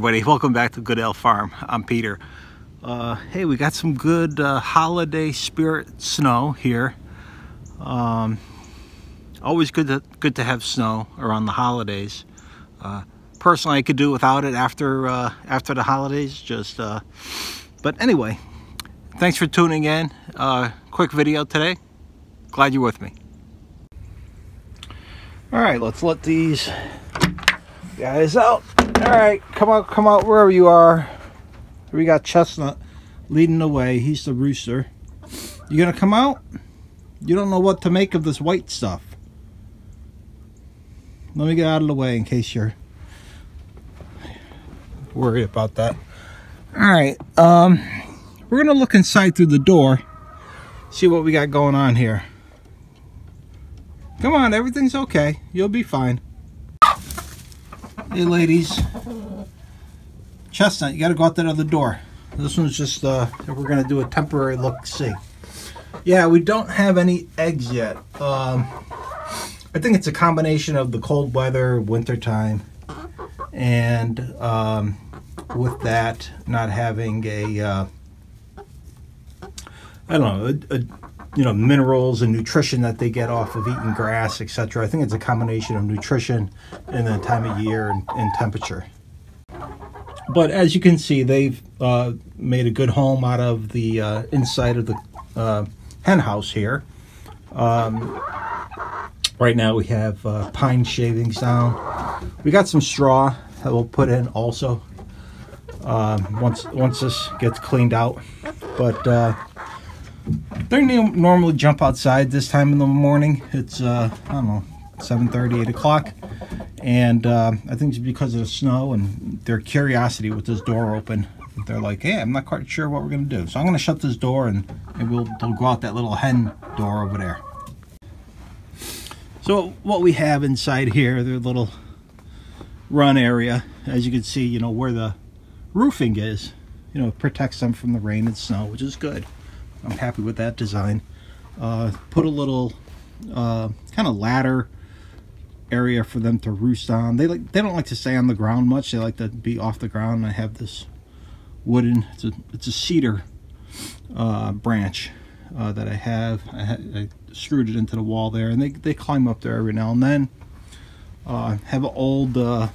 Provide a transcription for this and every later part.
Everybody, welcome back to Goodale Farm. I'm Peter. Uh, hey, we got some good uh, holiday spirit snow here. Um, always good to good to have snow around the holidays. Uh, personally, I could do without it after uh, after the holidays. Just, uh, but anyway, thanks for tuning in. Uh, quick video today. Glad you're with me. All right, let's let these guys out. All right, come out, come out wherever you are. We got Chestnut leading the way. He's the rooster. You gonna come out? You don't know what to make of this white stuff. Let me get out of the way in case you're worried about that. All right, um, we're gonna look inside through the door, see what we got going on here. Come on, everything's okay. You'll be fine. Hey, ladies. Chestnut, you got to go out that other door. This one's just, uh, we're going to do a temporary look-see. Yeah, we don't have any eggs yet. Um, I think it's a combination of the cold weather, winter time, and um, with that, not having a, uh, I don't know, a, a you know minerals and nutrition that they get off of eating grass etc i think it's a combination of nutrition and the time of year and, and temperature. But as you can see they've uh, made a good home out of the uh, inside of the uh, hen house here. Um, right now we have uh, pine shavings down. We got some straw that we'll put in also um, once once this gets cleaned out. But uh, they normally jump outside this time in the morning. It's, uh, I don't know, 7.30, 8 o'clock. And uh, I think it's because of the snow and their curiosity with this door open. They're like, hey, I'm not quite sure what we're going to do. So I'm going to shut this door and, and we'll, they'll go out that little hen door over there. So what we have inside here, their little run area, as you can see, you know, where the roofing is, you know, protects them from the rain and snow, which is good. I'm happy with that design. Uh, put a little uh, kind of ladder area for them to roost on. They like they don't like to stay on the ground much. They like to be off the ground. I have this wooden. It's a it's a cedar uh, branch uh, that I have. I, I, screwed it into the wall there, and they they climb up there every now and then. Uh, have an old uh,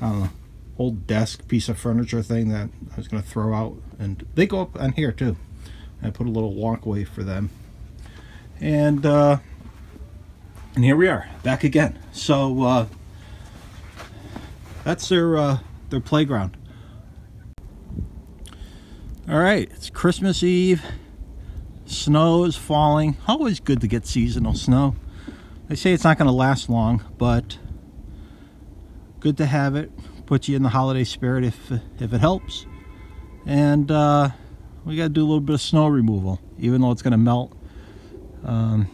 know old desk piece of furniture thing that I was going to throw out, and they go up on here too. I put a little walkway for them. And uh, and here we are, back again. So uh, that's their uh, their playground. All right, it's Christmas Eve. Snow is falling. Always good to get seasonal snow. They say it's not going to last long, but good to have it. Put you in the holiday spirit if if it helps. And uh, we got to do a little bit of snow removal, even though it's going to melt. Um,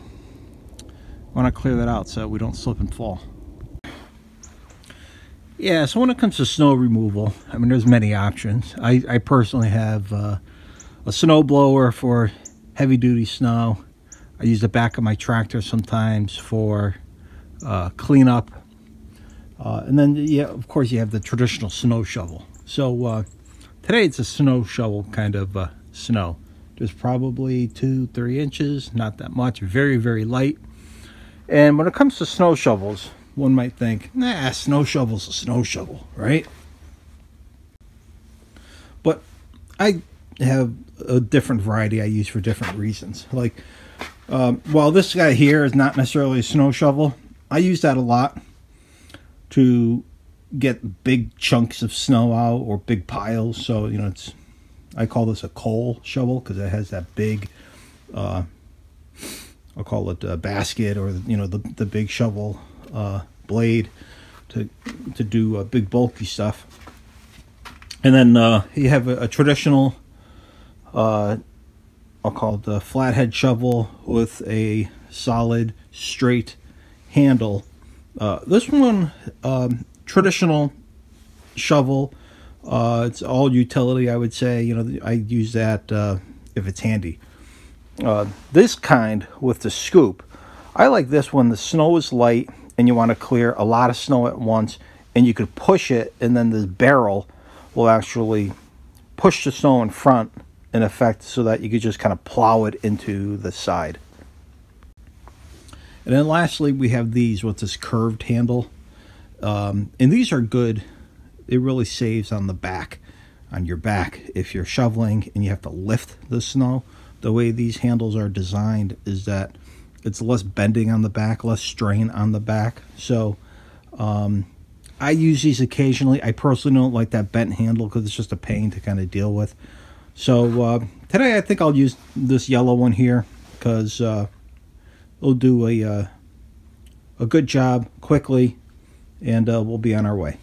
want to clear that out so we don't slip and fall. Yeah, so when it comes to snow removal, I mean, there's many options. I, I personally have uh, a snow blower for heavy duty snow. I use the back of my tractor sometimes for uh, cleanup. Uh, and then, yeah, of course, you have the traditional snow shovel. So uh, today it's a snow shovel kind of uh, snow. Just probably two, three inches, not that much, very, very light. And when it comes to snow shovels, one might think, nah, snow shovel's a snow shovel, right? But I have a different variety I use for different reasons. Like, um, while this guy here is not necessarily a snow shovel, I use that a lot to get big chunks of snow out or big piles. So, you know, it's I call this a coal shovel because it has that big, uh, I'll call it a basket or you know the the big shovel uh, blade to to do uh, big bulky stuff. And then uh, you have a, a traditional, uh, I'll call it a flathead shovel with a solid straight handle. Uh, this one, um, traditional shovel uh, it's all utility, I would say. You know, I use that uh, if it's handy. Uh, this kind with the scoop, I like this when the snow is light and you want to clear a lot of snow at once and you could push it, and then this barrel will actually push the snow in front in effect so that you could just kind of plow it into the side. And then lastly, we have these with this curved handle. Um, and these are good. It really saves on the back, on your back. If you're shoveling and you have to lift the snow, the way these handles are designed is that it's less bending on the back, less strain on the back. So um, I use these occasionally. I personally don't like that bent handle because it's just a pain to kind of deal with. So uh, today I think I'll use this yellow one here because uh, it'll do a uh, a good job quickly, and uh, we'll be on our way.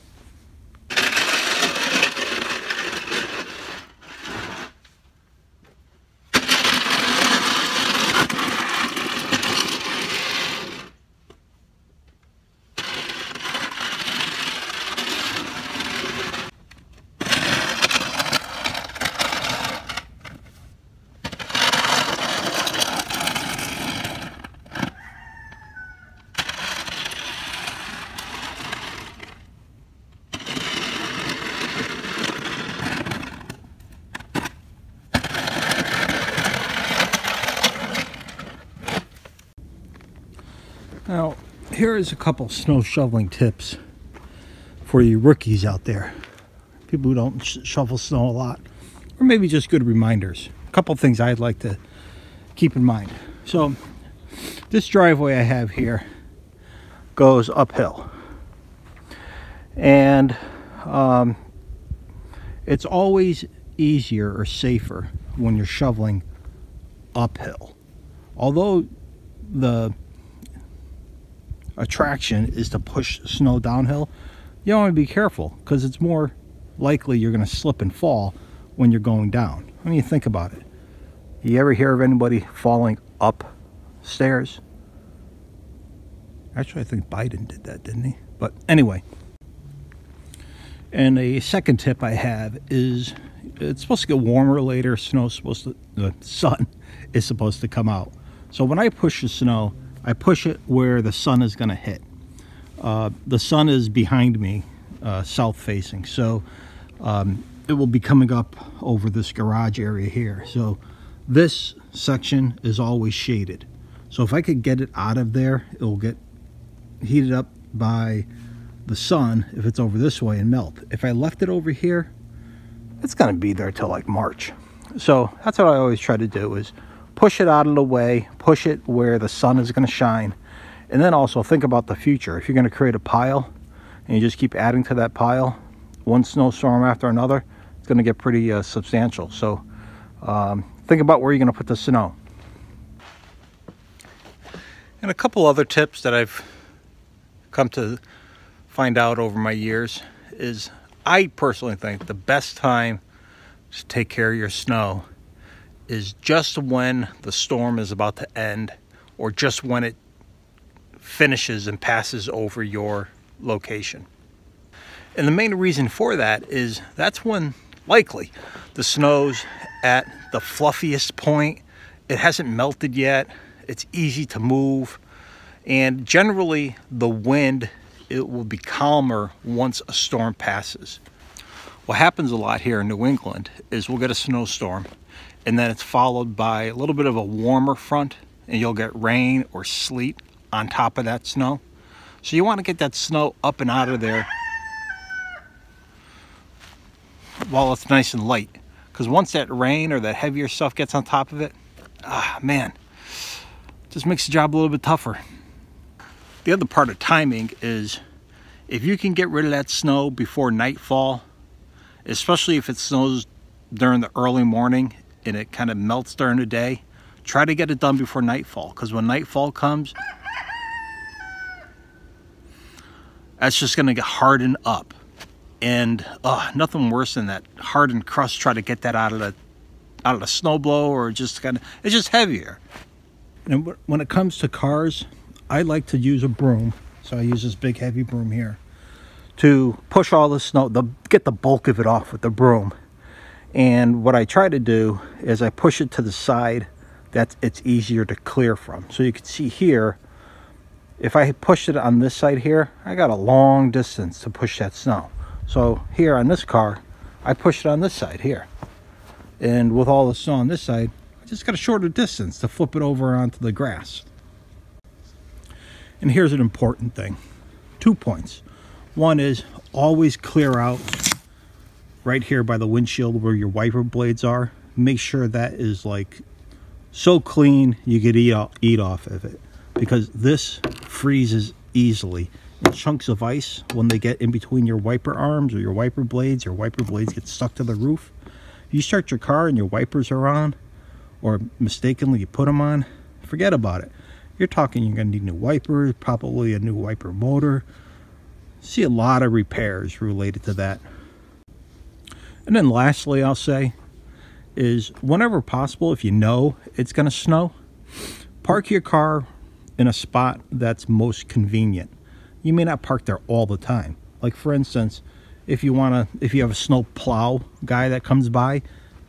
Now, here is a couple snow shoveling tips for you rookies out there. People who don't sh shovel snow a lot, or maybe just good reminders. A couple things I'd like to keep in mind. So, this driveway I have here goes uphill. And um, it's always easier or safer when you're shoveling uphill. Although the attraction is to push snow downhill, you want to be careful because it's more likely you're going to slip and fall when you're going down. I mean, you think about it. You ever hear of anybody falling up stairs? Actually, I think Biden did that, didn't he? But anyway. And a second tip I have is it's supposed to get warmer later. Snow's supposed to, the sun is supposed to come out. So when I push the snow, I push it where the sun is going to hit. Uh, the sun is behind me, uh, south facing, so um, it will be coming up over this garage area here. So this section is always shaded. So if I could get it out of there, it will get heated up by the sun if it's over this way and melt. If I left it over here, it's going to be there till like March. So that's what I always try to do is push it out of the way, push it where the sun is going to shine. And then also think about the future. If you're going to create a pile and you just keep adding to that pile, one snowstorm after another, it's going to get pretty uh, substantial. So um, think about where you're going to put the snow. And a couple other tips that I've come to find out over my years is I personally think the best time to take care of your snow is just when the storm is about to end or just when it finishes and passes over your location. And the main reason for that is that's when likely the snow's at the fluffiest point. It hasn't melted yet. It's easy to move. And generally the wind, it will be calmer once a storm passes. What happens a lot here in New England is we'll get a snowstorm and then it's followed by a little bit of a warmer front and you'll get rain or sleet on top of that snow. So you want to get that snow up and out of there while it's nice and light. Because once that rain or that heavier stuff gets on top of it, ah, man, just makes the job a little bit tougher. The other part of timing is if you can get rid of that snow before nightfall, especially if it snows during the early morning and it kind of melts during the day, try to get it done before nightfall because when nightfall comes, that's just going to get hardened up. And uh, nothing worse than that hardened crust. Try to get that out of the out of the snowblower or just kind of it's just heavier. And when it comes to cars, I like to use a broom. So I use this big heavy broom here to push all the snow, the, get the bulk of it off with the broom. And what I try to do is I push it to the side that it's easier to clear from. So you can see here, if I pushed it on this side here, I got a long distance to push that snow. So here on this car, I pushed it on this side here. And with all the snow on this side, I just got a shorter distance to flip it over onto the grass. And here's an important thing. Two points. One is always clear out right here by the windshield where your wiper blades are. Make sure that is like so clean you could eat off, eat off of it because this freezes easily. And chunks of ice, when they get in between your wiper arms or your wiper blades, your wiper blades get stuck to the roof. You start your car and your wipers are on, or mistakenly you put them on, forget about it. You're talking you're going to need new wipers, probably a new wiper motor. See a lot of repairs related to that. And then lastly, I'll say, is whenever possible, if you know it's going to snow, park your car in a spot that's most convenient. You may not park there all the time. Like for instance, if you want to, if you have a snow plow guy that comes by,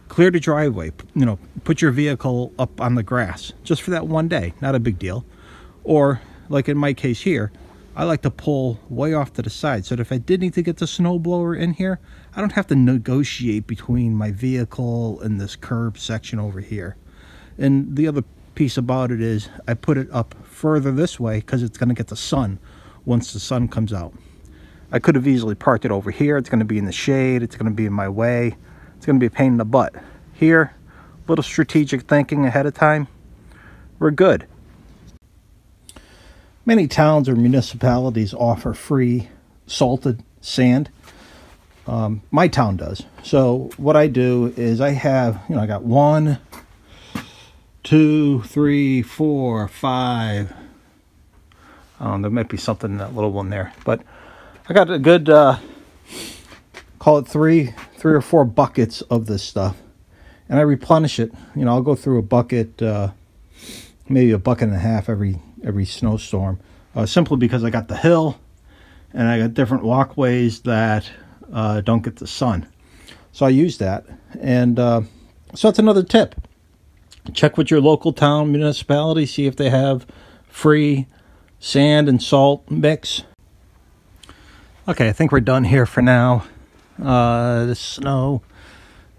clear the driveway. You know, put your vehicle up on the grass just for that one day. Not a big deal. Or like in my case here, I like to pull way off to the side so that if I did need to get the snowblower in here, I don't have to negotiate between my vehicle and this curb section over here. And the other piece about it is I put it up further this way because it's going to get the sun once the sun comes out. I could have easily parked it over here. It's going to be in the shade. It's going to be in my way. It's going to be a pain in the butt. Here, a little strategic thinking ahead of time. We're good. Many towns or municipalities offer free salted sand. Um, my town does. So what I do is I have, you know, I got one, two, three, four, five. Um, there might be something in that little one there, but I got a good, uh, call it three, three or four buckets of this stuff, and I replenish it. You know, I'll go through a bucket, uh, maybe a bucket and a half every every snowstorm, uh, simply because I got the hill, and I got different walkways that uh, don't get the sun. So I use that, and uh, so that's another tip check with your local town municipality, see if they have free sand and salt mix. Okay, I think we're done here for now. Uh, the snow,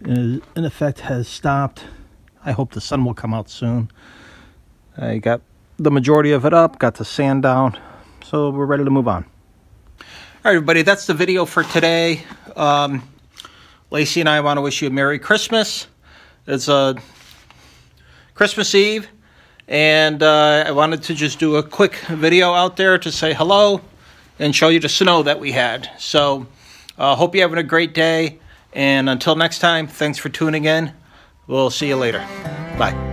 in effect, has stopped. I hope the sun will come out soon. I got the majority of it up, got the sand down, so we're ready to move on. All right, everybody, that's the video for today. Um, Lacey and I want to wish you a Merry Christmas. It's a Christmas Eve, and uh, I wanted to just do a quick video out there to say hello and show you the snow that we had. So, uh, hope you're having a great day, and until next time, thanks for tuning in. We'll see you later. Bye.